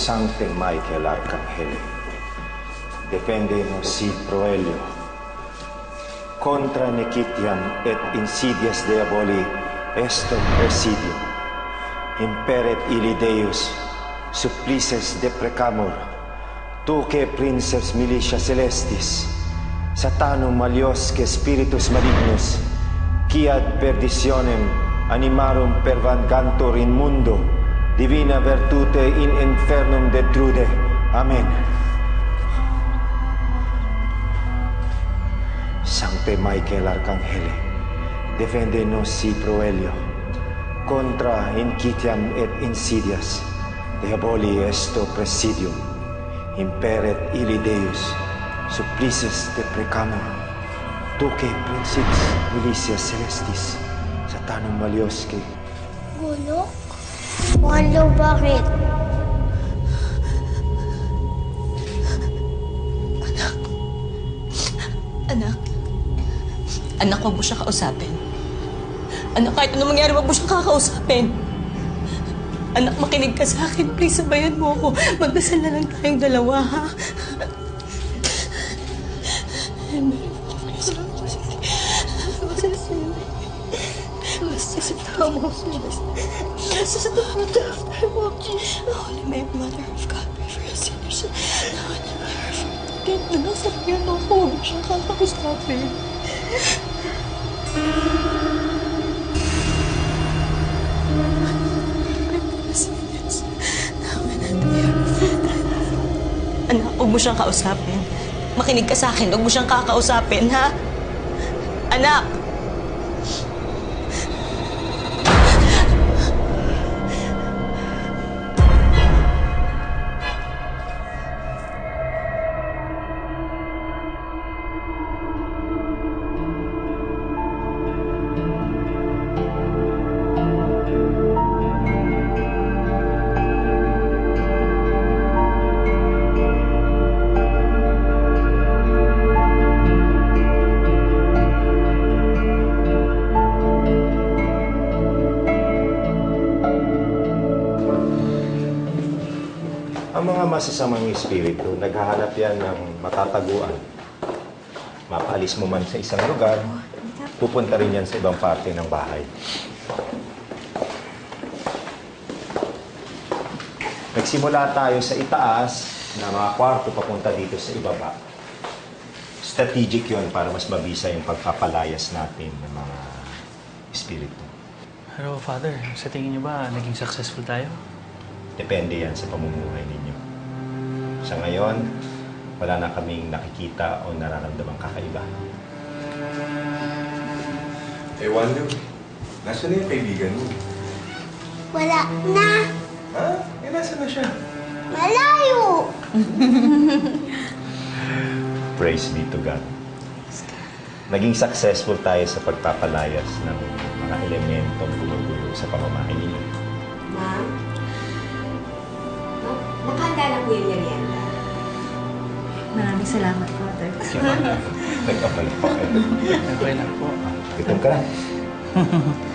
Sancte Michael Arcangel, defende-nos si proelio contra nequitiam et insidias diaboli esto presidium. Imperet ili Deus, supplices deprecamur, tu que princeps militia celestis, satanum maliosque spiritus malignus, qui ad perditionem animarum pervangantur in mundo, divina virtute in infernum detrude. Amen. Sancte Michael Arcangele, defende nos si proelio, contra inquitiam et insidias, diaboli esto presidium, imperet ili Deus, supplices deprecamur, duce principis militias celestis, satanum maliosque, Gulo? Walo bakit? Anak. Anak, huwag mo siya kausapin. Anak, kahit ano mangyari, huwag mo siya kakausapin. Anak, makinig ka sa akin. Please, sabayan mo ako. Magdasal na lang tayong dalawa, ha? Holy Mary, Mother of God, pray for us sinners. Now and at the hour of our death. Anak, sabayan mo ako. Siya kakausapin. Anak, huwag mo siyang kausapin. Makinig ka sa akin, huwag mo siyang kakausapin, ha? Anak! Ang mga masasamang espiritu, naghahanap yan ng matataguan. Mapaalis mo man sa isang lugar, pupunta rin yan sa ibang parte ng bahay. Nagsimula tayo sa itaas na mga kwarto papunta dito sa ibaba. Strategic yon para mas mabisa yung pagpapalayas natin ng mga espiritu. Pero Father, sa tingin niyo ba naging successful tayo? Depende yan sa pamumuhay ninyo. Sa ngayon, wala na kaming nakikita o nararamdamang kakaiba. Eh, Wando, nasaan na yung kaibigan mo? Wala na. Ha? Eh, nasaan na siya? Malayo. Praise be to God. Naging successful tayo sa pagpapalayas ng mga elementong gumugulo sa pamamahay ninyo. Ma'am? Oh, nakahanda na po yung merienda. Maraming salamat, Father. Nagpapalik pa kayo. Okay lang po. Gutom ka na.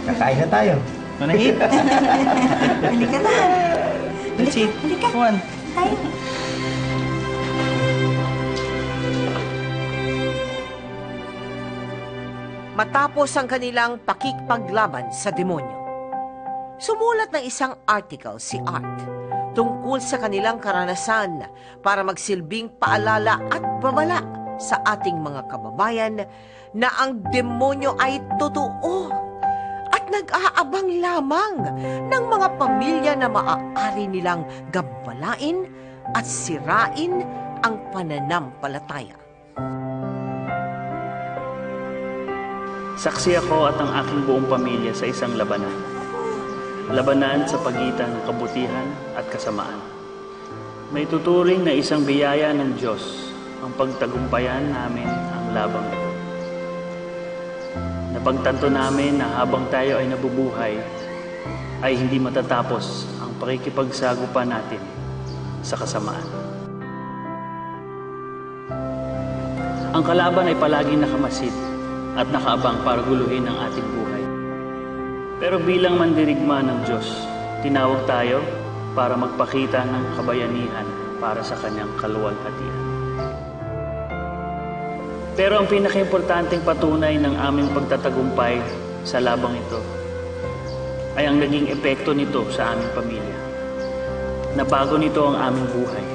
Kakain na tayo. Manahit! Halika na. Let's eat. Halika. One. Tayo. matapos ang kanilang pakikpaglaban sa demonyo. Sumulat ng isang article si Art tungkol sa kanilang karanasan para magsilbing paalala at babala sa ating mga kababayan na ang demonyo ay totoo at nag-aabang lamang ng mga pamilya na maaari nilang gambalain at sirain ang pananampalataya. Saksi ako at ang aking buong pamilya sa isang labanan. Labanan sa pagitan ng kabutihan at kasamaan. May tuturing na isang biyaya ng Diyos ang pagtagumpayan namin ang labang ito. Napagtanto namin na habang tayo ay nabubuhay, ay hindi matatapos ang pakikipagsagupa natin sa kasamaan. Ang kalaban ay palaging nakamasid at nakaabang para guluhin ang ating buhay. Pero bilang mandirigma ng Diyos, tinawag tayo para magpakita ng kabayanihan para sa kanyang kaluwalhatian. Pero ang pinakaimportanteng patunay ng aming pagtatagumpay sa labang ito ay ang naging epekto nito sa aming pamilya. Nabago nito ang aming buhay.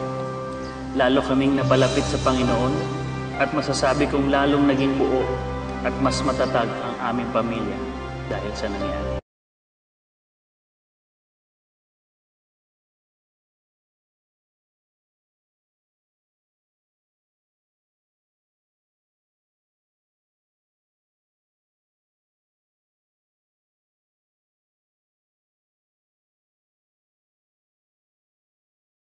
Lalo kaming napalapit sa Panginoon at masasabi kong lalong naging buo at mas matatag ang aming pamilya dahil sa nangyari.